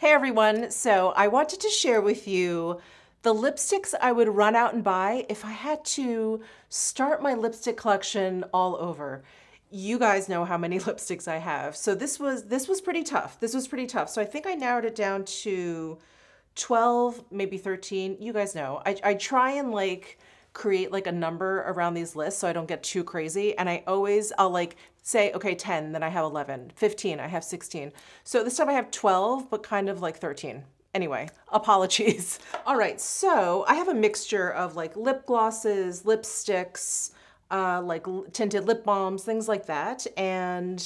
Hey everyone, so I wanted to share with you the lipsticks I would run out and buy if I had to start my lipstick collection all over. You guys know how many lipsticks I have. So this was this was pretty tough. This was pretty tough. So I think I narrowed it down to 12, maybe 13. You guys know. I, I try and like create like a number around these lists so I don't get too crazy. And I always, I'll like say, okay, 10, then I have 11, 15, I have 16. So this time I have 12, but kind of like 13. Anyway, apologies. All right, so I have a mixture of like lip glosses, lipsticks, uh, like tinted lip balms, things like that. And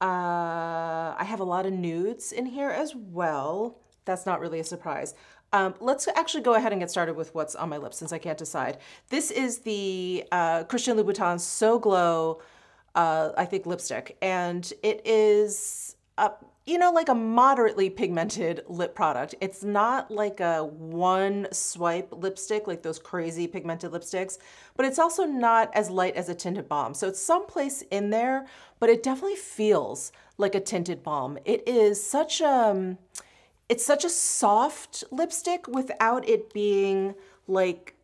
uh, I have a lot of nudes in here as well. That's not really a surprise. Um, let's actually go ahead and get started with what's on my lips since I can't decide. This is the uh, Christian Louboutin So Glow, uh, I think, lipstick. And it is, a, you know, like a moderately pigmented lip product. It's not like a one swipe lipstick, like those crazy pigmented lipsticks, but it's also not as light as a tinted balm. So it's someplace in there, but it definitely feels like a tinted balm. It is such a... Um, it's such a soft lipstick without it being like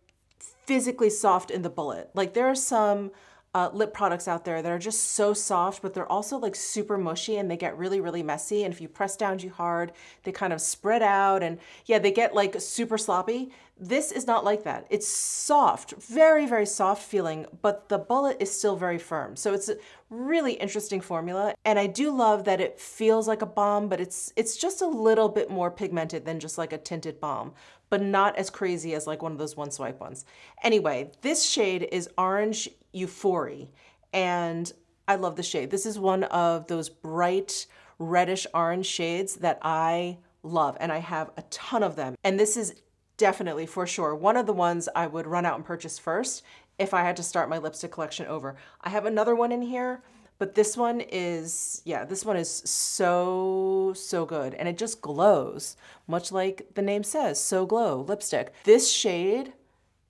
physically soft in the bullet. Like there are some uh, lip products out there that are just so soft, but they're also like super mushy and they get really, really messy. And if you press down too hard, they kind of spread out and yeah, they get like super sloppy. This is not like that. It's soft, very, very soft feeling, but the bullet is still very firm. So it's a really interesting formula. And I do love that it feels like a balm, but it's, it's just a little bit more pigmented than just like a tinted balm, but not as crazy as like one of those one swipe ones. Anyway, this shade is Orange Euphoria, and I love the shade. This is one of those bright reddish orange shades that I love, and I have a ton of them. And this is definitely, for sure, one of the ones I would run out and purchase first if I had to start my lipstick collection over. I have another one in here, but this one is, yeah, this one is so, so good. And it just glows, much like the name says, So Glow lipstick. This shade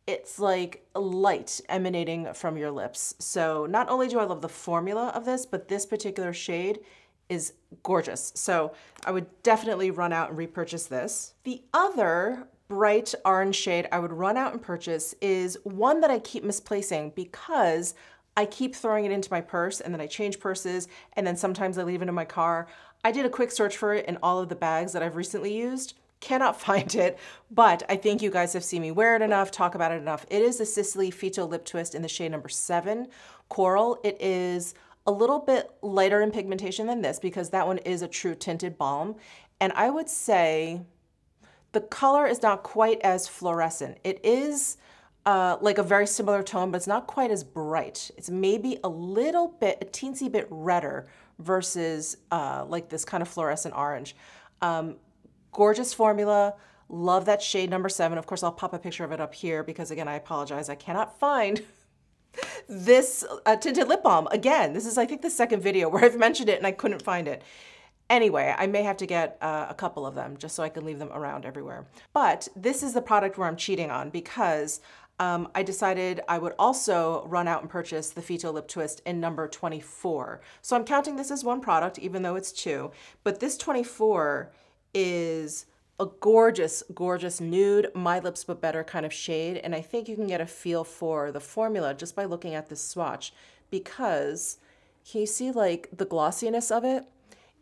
it's like light emanating from your lips. So not only do I love the formula of this, but this particular shade is gorgeous. So I would definitely run out and repurchase this. The other bright orange shade I would run out and purchase is one that I keep misplacing because I keep throwing it into my purse and then I change purses and then sometimes I leave it in my car. I did a quick search for it in all of the bags that I've recently used Cannot find it, but I think you guys have seen me wear it enough, talk about it enough. It is the Sisley Phyto Lip Twist in the shade number seven, Coral. It is a little bit lighter in pigmentation than this because that one is a true tinted balm. And I would say the color is not quite as fluorescent. It is uh, like a very similar tone, but it's not quite as bright. It's maybe a little bit, a teensy bit redder versus uh, like this kind of fluorescent orange. Um, Gorgeous formula. Love that shade number seven. Of course, I'll pop a picture of it up here because again, I apologize. I cannot find this uh, tinted lip balm. Again, this is, I think, the second video where I've mentioned it and I couldn't find it. Anyway, I may have to get uh, a couple of them just so I can leave them around everywhere. But this is the product where I'm cheating on because um, I decided I would also run out and purchase the Phyto Lip Twist in number 24. So I'm counting this as one product, even though it's two. But this 24 is a gorgeous, gorgeous nude, My Lips But Better kind of shade. And I think you can get a feel for the formula just by looking at this swatch because can you see like the glossiness of it?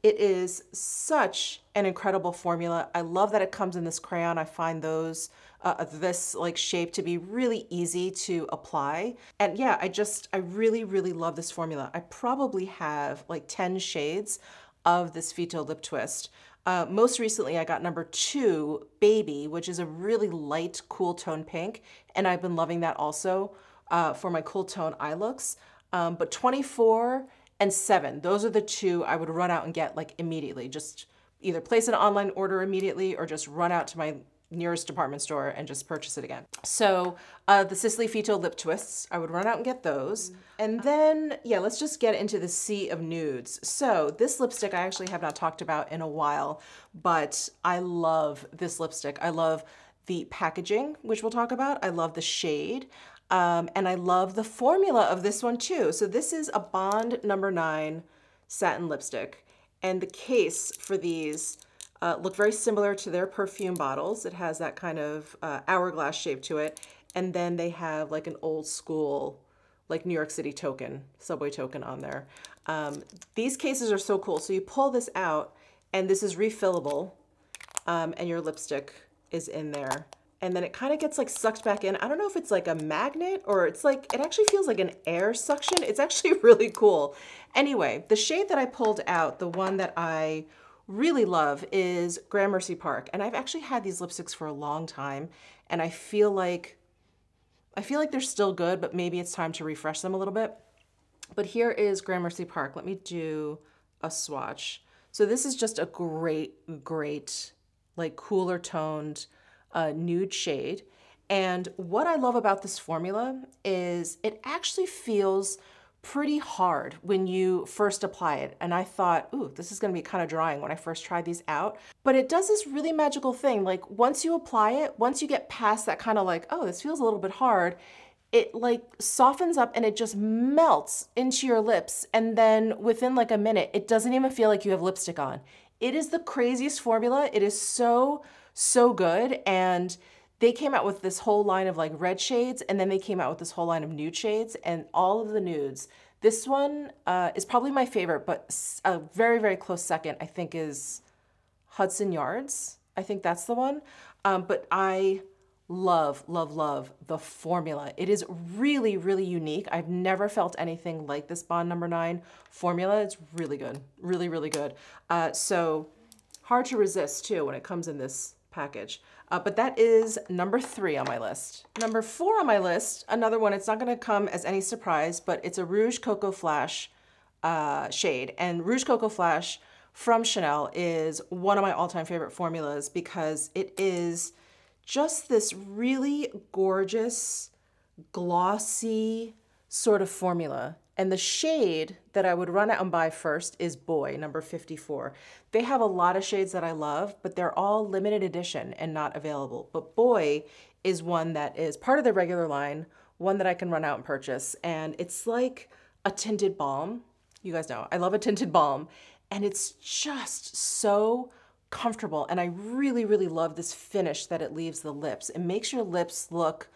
It is such an incredible formula. I love that it comes in this crayon. I find those, uh, this like shape to be really easy to apply. And yeah, I just, I really, really love this formula. I probably have like 10 shades of this Phyto Lip Twist. Uh, most recently, I got number two, Baby, which is a really light, cool tone pink, and I've been loving that also uh, for my cool tone eye looks. Um, but 24 and 7, those are the two I would run out and get like immediately. Just either place an online order immediately or just run out to my nearest department store and just purchase it again. So uh, the Sisley Phyto Lip Twists, I would run out and get those. And then, yeah, let's just get into the sea of nudes. So this lipstick I actually have not talked about in a while, but I love this lipstick. I love the packaging, which we'll talk about. I love the shade. Um, and I love the formula of this one too. So this is a Bond number nine satin lipstick. And the case for these uh, look very similar to their perfume bottles. It has that kind of uh, hourglass shape to it. And then they have like an old school, like New York City token, subway token on there. Um, these cases are so cool. So you pull this out and this is refillable um, and your lipstick is in there. And then it kind of gets like sucked back in. I don't know if it's like a magnet or it's like, it actually feels like an air suction. It's actually really cool. Anyway, the shade that I pulled out, the one that I really love is Gramercy Park. And I've actually had these lipsticks for a long time and I feel like, I feel like they're still good, but maybe it's time to refresh them a little bit. But here is Gramercy Park. Let me do a swatch. So this is just a great, great, like cooler toned uh, nude shade. And what I love about this formula is it actually feels pretty hard when you first apply it. And I thought, ooh, this is gonna be kind of drying when I first tried these out. But it does this really magical thing. Like once you apply it, once you get past that kind of like, oh, this feels a little bit hard, it like softens up and it just melts into your lips. And then within like a minute, it doesn't even feel like you have lipstick on. It is the craziest formula. It is so, so good. And they came out with this whole line of like red shades and then they came out with this whole line of nude shades and all of the nudes. This one uh, is probably my favorite, but a very, very close second, I think, is Hudson Yards. I think that's the one. Um, but I love, love, love the formula. It is really, really unique. I've never felt anything like this Bond number nine formula. It's really good, really, really good. Uh, so hard to resist too when it comes in this package. Uh, but that is number three on my list. Number four on my list, another one, it's not gonna come as any surprise, but it's a Rouge Coco Flash uh, shade. And Rouge Coco Flash from Chanel is one of my all-time favorite formulas because it is just this really gorgeous, glossy sort of formula. And the shade that I would run out and buy first is Boy, number 54. They have a lot of shades that I love, but they're all limited edition and not available. But Boy is one that is part of the regular line, one that I can run out and purchase. And it's like a tinted balm. You guys know, I love a tinted balm. And it's just so comfortable. And I really, really love this finish that it leaves the lips. It makes your lips look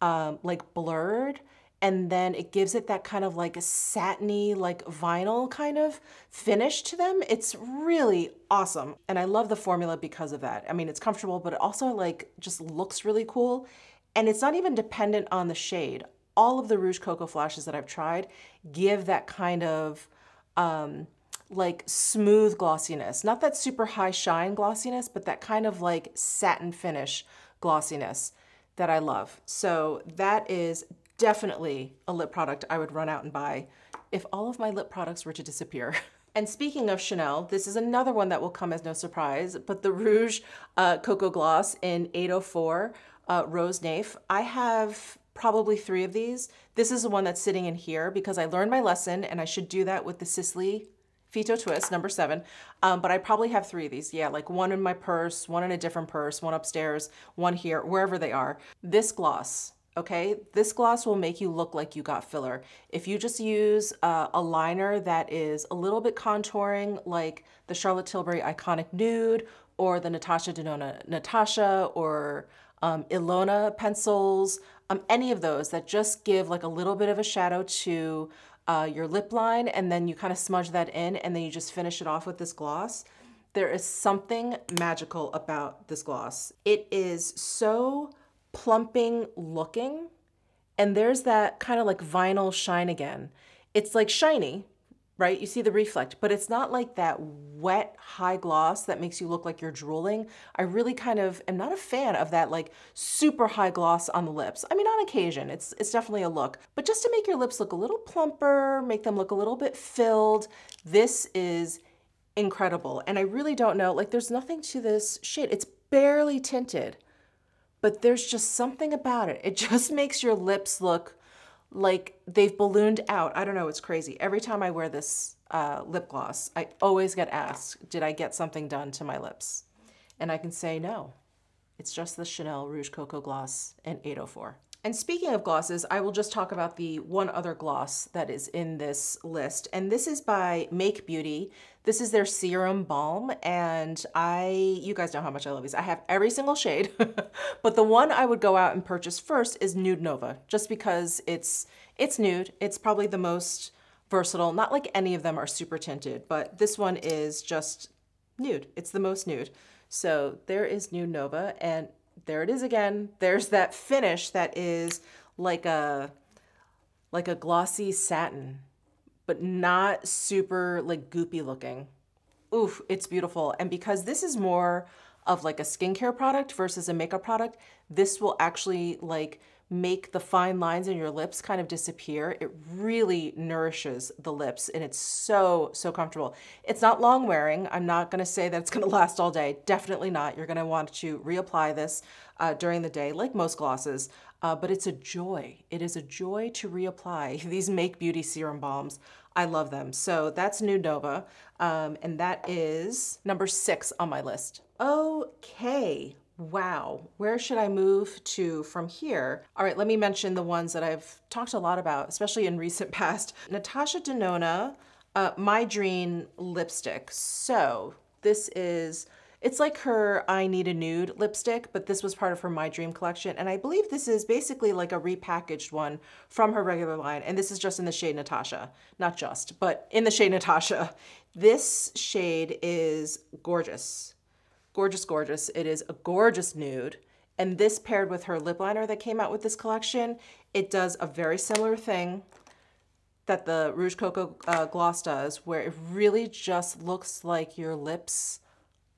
um, like blurred and then it gives it that kind of like a satiny, like vinyl kind of finish to them. It's really awesome. And I love the formula because of that. I mean, it's comfortable, but it also like just looks really cool. And it's not even dependent on the shade. All of the Rouge Coco Flashes that I've tried give that kind of um, like smooth glossiness. Not that super high shine glossiness, but that kind of like satin finish glossiness that I love. So that is definitely a lip product I would run out and buy if all of my lip products were to disappear. And speaking of Chanel, this is another one that will come as no surprise, but the Rouge uh, Coco Gloss in 804 uh, Rose Naif. I have probably three of these. This is the one that's sitting in here because I learned my lesson and I should do that with the Sisley Phyto Twist, number seven. Um, but I probably have three of these. Yeah, like one in my purse, one in a different purse, one upstairs, one here, wherever they are. This gloss okay? This gloss will make you look like you got filler. If you just use uh, a liner that is a little bit contouring, like the Charlotte Tilbury Iconic Nude or the Natasha Denona Natasha or um, Ilona pencils, um, any of those that just give like a little bit of a shadow to uh, your lip line and then you kind of smudge that in and then you just finish it off with this gloss. There is something magical about this gloss. It is so plumping looking. And there's that kind of like vinyl shine again. It's like shiny, right? You see the reflect, but it's not like that wet high gloss that makes you look like you're drooling. I really kind of am not a fan of that like super high gloss on the lips. I mean, on occasion, it's, it's definitely a look, but just to make your lips look a little plumper, make them look a little bit filled, this is incredible. And I really don't know, like there's nothing to this shade. It's barely tinted but there's just something about it. It just makes your lips look like they've ballooned out. I don't know, it's crazy. Every time I wear this uh, lip gloss, I always get asked, did I get something done to my lips? And I can say no. It's just the Chanel Rouge Coco Gloss in 804. And speaking of glosses, I will just talk about the one other gloss that is in this list. And this is by Make Beauty. This is their Serum Balm. And I, you guys know how much I love these. I have every single shade, but the one I would go out and purchase first is Nude Nova, just because it's, it's nude. It's probably the most versatile. Not like any of them are super tinted, but this one is just nude. It's the most nude. So there is Nude Nova and there it is again. There's that finish that is like a like a glossy satin, but not super like goopy looking. Oof, it's beautiful. And because this is more of like a skincare product versus a makeup product, this will actually like make the fine lines in your lips kind of disappear. It really nourishes the lips and it's so, so comfortable. It's not long wearing. I'm not gonna say that it's gonna last all day. Definitely not. You're gonna want to reapply this uh, during the day, like most glosses, uh, but it's a joy. It is a joy to reapply these Make Beauty Serum Balms. I love them. So that's Nude Nova, um, and that is number six on my list. Okay, Wow, where should I move to from here? All right, let me mention the ones that I've talked a lot about, especially in recent past. Natasha Denona, uh, My Dream lipstick. So this is, it's like her I Need a Nude lipstick, but this was part of her My Dream collection. And I believe this is basically like a repackaged one from her regular line. And this is just in the shade Natasha, not just, but in the shade Natasha. This shade is gorgeous gorgeous, gorgeous. It is a gorgeous nude. And this paired with her lip liner that came out with this collection, it does a very similar thing that the Rouge Coco uh, gloss does, where it really just looks like your lips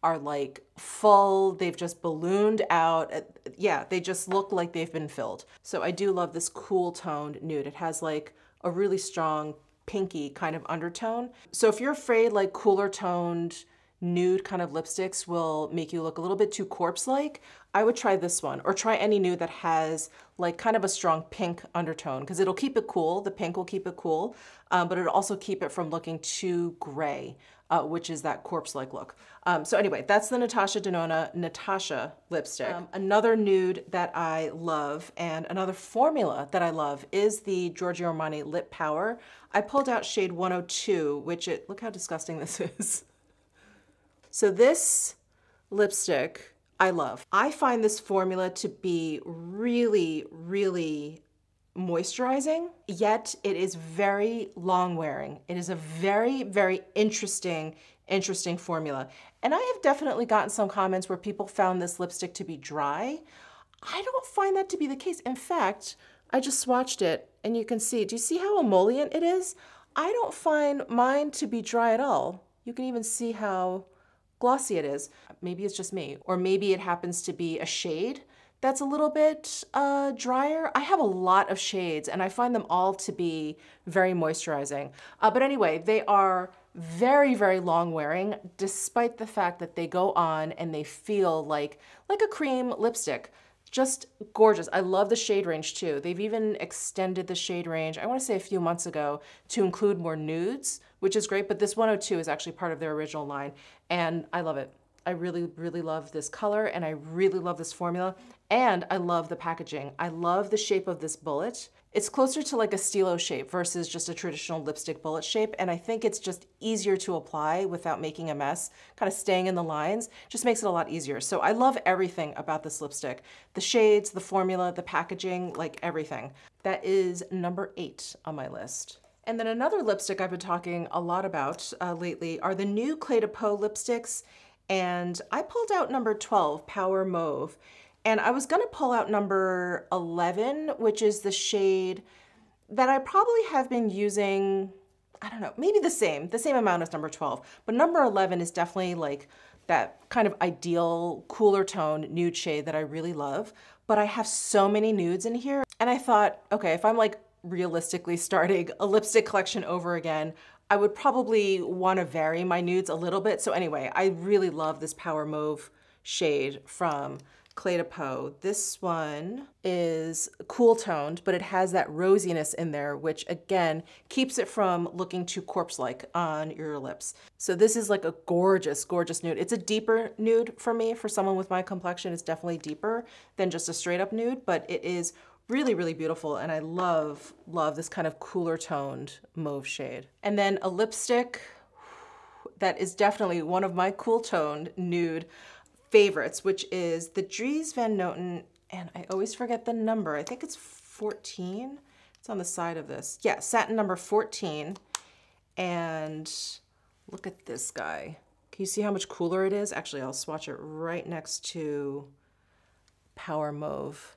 are like full, they've just ballooned out. Yeah, they just look like they've been filled. So I do love this cool toned nude. It has like a really strong pinky kind of undertone. So if you're afraid like cooler toned, nude kind of lipsticks will make you look a little bit too corpse-like, I would try this one or try any nude that has like kind of a strong pink undertone because it'll keep it cool. The pink will keep it cool, um, but it'll also keep it from looking too gray, uh, which is that corpse-like look. Um, so anyway, that's the Natasha Denona Natasha lipstick. Um, another nude that I love and another formula that I love is the Giorgio Armani Lip Power. I pulled out shade 102, which it, look how disgusting this is. So this lipstick, I love. I find this formula to be really, really moisturizing, yet it is very long wearing. It is a very, very interesting, interesting formula. And I have definitely gotten some comments where people found this lipstick to be dry. I don't find that to be the case. In fact, I just swatched it and you can see, do you see how emollient it is? I don't find mine to be dry at all. You can even see how glossy it is. Maybe it's just me, or maybe it happens to be a shade that's a little bit uh, drier. I have a lot of shades and I find them all to be very moisturizing. Uh, but anyway, they are very, very long wearing, despite the fact that they go on and they feel like, like a cream lipstick. Just gorgeous. I love the shade range too. They've even extended the shade range, I wanna say a few months ago, to include more nudes, which is great, but this 102 is actually part of their original line and I love it. I really, really love this color and I really love this formula and I love the packaging. I love the shape of this bullet. It's closer to like a stilo shape versus just a traditional lipstick bullet shape and I think it's just easier to apply without making a mess, kind of staying in the lines, just makes it a lot easier. So I love everything about this lipstick. The shades, the formula, the packaging, like everything. That is number eight on my list. And then another lipstick I've been talking a lot about uh, lately are the new Clé de Peau lipsticks. And I pulled out number 12, Power Mauve. And I was gonna pull out number 11, which is the shade that I probably have been using, I don't know, maybe the same, the same amount as number 12. But number 11 is definitely like that kind of ideal cooler tone nude shade that I really love. But I have so many nudes in here. And I thought, okay, if I'm like realistically starting a lipstick collection over again, I would probably want to vary my nudes a little bit. So anyway, I really love this Power Mauve shade from Clé de Peau. This one is cool toned, but it has that rosiness in there, which again, keeps it from looking too corpse-like on your lips. So this is like a gorgeous, gorgeous nude. It's a deeper nude for me. For someone with my complexion, it's definitely deeper than just a straight up nude, but it is Really, really beautiful. And I love, love this kind of cooler toned mauve shade. And then a lipstick that is definitely one of my cool toned nude favorites, which is the Dries Van Noten. And I always forget the number. I think it's 14. It's on the side of this. Yeah, satin number 14. And look at this guy. Can you see how much cooler it is? Actually, I'll swatch it right next to Power Mauve.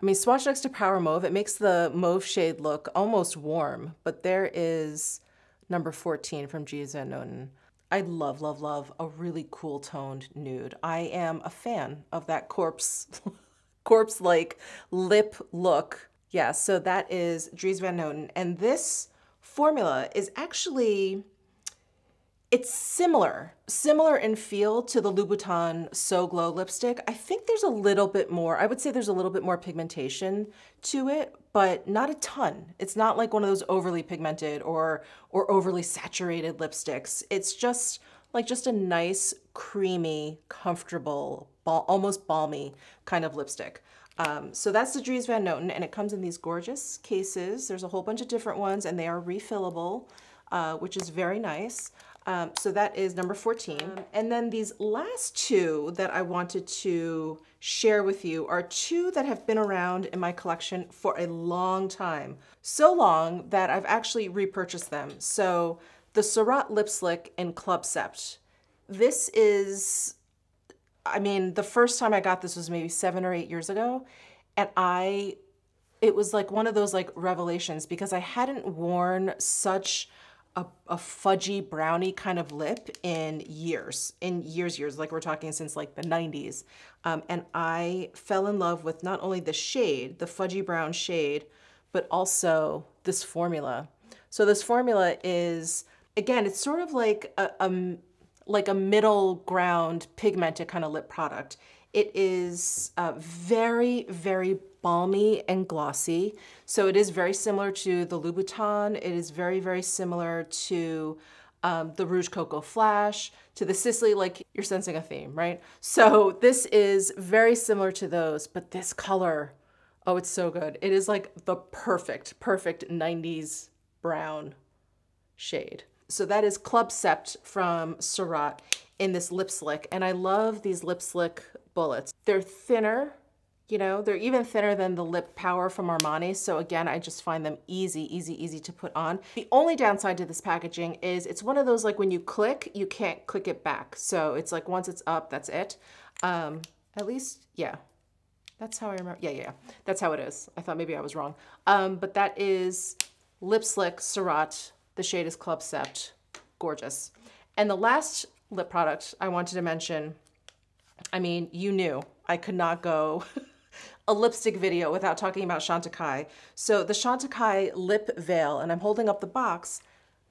I mean, swatch next to Power Mauve, it makes the mauve shade look almost warm, but there is number 14 from Dries Van Noten. I love, love, love a really cool toned nude. I am a fan of that corpse, corpse-like lip look. Yeah, so that is Dries Van Noten. And this formula is actually it's similar, similar in feel to the Louboutin So Glow lipstick. I think there's a little bit more, I would say there's a little bit more pigmentation to it, but not a ton. It's not like one of those overly pigmented or, or overly saturated lipsticks. It's just like just a nice, creamy, comfortable, almost balmy kind of lipstick. Um, so that's the Dries Van Noten, and it comes in these gorgeous cases. There's a whole bunch of different ones, and they are refillable, uh, which is very nice. Um, so that is number 14. Um, and then these last two that I wanted to share with you are two that have been around in my collection for a long time. So long that I've actually repurchased them. So the Surratt Lip Slick in Club Sept. This is, I mean, the first time I got this was maybe seven or eight years ago. And I, it was like one of those like revelations because I hadn't worn such a, a fudgy brownie kind of lip in years, in years, years, like we're talking since like the 90s. Um, and I fell in love with not only the shade, the fudgy brown shade, but also this formula. So this formula is, again, it's sort of like a, a like a middle ground pigmented kind of lip product. It is uh, very, very balmy and glossy. So it is very similar to the Louboutin. It is very, very similar to um, the Rouge Coco Flash, to the Sisley, like you're sensing a theme, right? So this is very similar to those, but this color, oh, it's so good. It is like the perfect, perfect 90s brown shade. So that is Club Sept from Surratt in this lip slick. And I love these lip slick bullets. They're thinner you know, they're even thinner than the Lip Power from Armani. So again, I just find them easy, easy, easy to put on. The only downside to this packaging is it's one of those like when you click, you can't click it back. So it's like once it's up, that's it. Um, at least, yeah, that's how I remember. Yeah, yeah, yeah. that's how it is. I thought maybe I was wrong. Um, but that is Lip Slick Surratt. The shade is Club Sept. Gorgeous. And the last lip product I wanted to mention, I mean, you knew I could not go a lipstick video without talking about Chantecaille. So the Chantecaille Lip Veil, and I'm holding up the box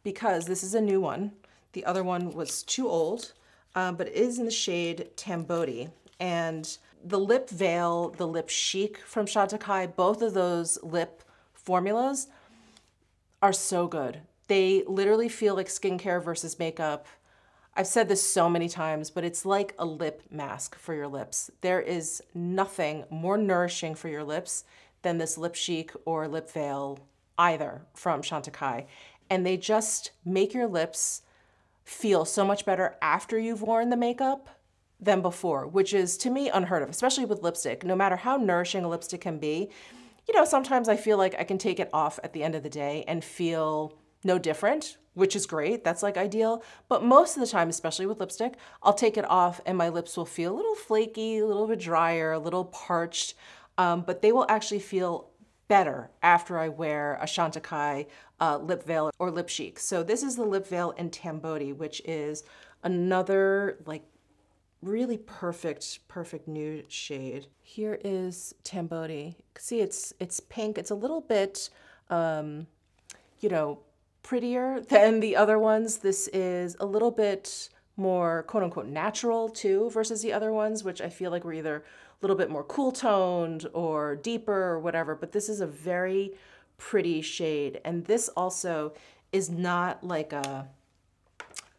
because this is a new one. The other one was too old, um, but it is in the shade Tamboti. And the Lip Veil, the Lip Chic from Chantecaille, both of those lip formulas are so good. They literally feel like skincare versus makeup. I've said this so many times, but it's like a lip mask for your lips. There is nothing more nourishing for your lips than this Lip Chic or Lip Veil either from Chantecaille. And they just make your lips feel so much better after you've worn the makeup than before, which is to me unheard of, especially with lipstick. No matter how nourishing a lipstick can be, you know, sometimes I feel like I can take it off at the end of the day and feel no different, which is great. That's like ideal. But most of the time, especially with lipstick, I'll take it off and my lips will feel a little flaky, a little bit drier, a little parched, um, but they will actually feel better after I wear a Chantecaille uh, lip veil or lip chic. So this is the lip veil in Tamboti, which is another like really perfect, perfect nude shade. Here is Tamboti. See, it's it's pink. It's a little bit, um, you know, prettier than the other ones. This is a little bit more quote unquote natural too versus the other ones, which I feel like were either a little bit more cool toned or deeper or whatever. But this is a very pretty shade. And this also is not like a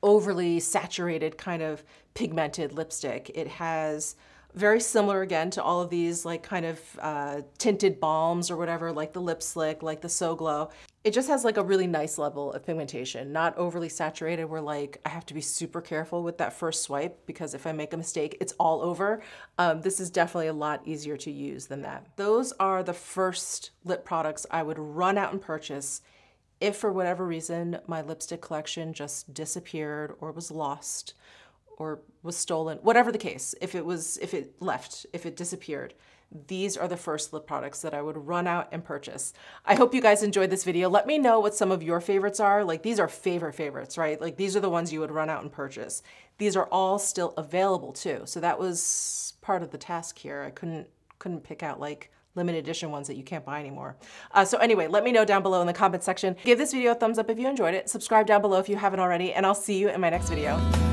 overly saturated kind of pigmented lipstick. It has Very similar again to all of these like kind of uh, tinted balms or whatever, like the Lip Slick, like the So Glow. It just has like a really nice level of pigmentation, not overly saturated where like I have to be super careful with that first swipe because if I make a mistake, it's all over. Um, this is definitely a lot easier to use than that. Those are the first lip products I would run out and purchase if for whatever reason my lipstick collection just disappeared or was lost or was stolen, whatever the case, if it was, if it left, if it disappeared, these are the first lip products that I would run out and purchase. I hope you guys enjoyed this video. Let me know what some of your favorites are. Like these are favorite favorites, right? Like these are the ones you would run out and purchase. These are all still available too. So that was part of the task here. I couldn't couldn't pick out like limited edition ones that you can't buy anymore. Uh, so anyway, let me know down below in the comment section. Give this video a thumbs up if you enjoyed it. Subscribe down below if you haven't already, and I'll see you in my next video.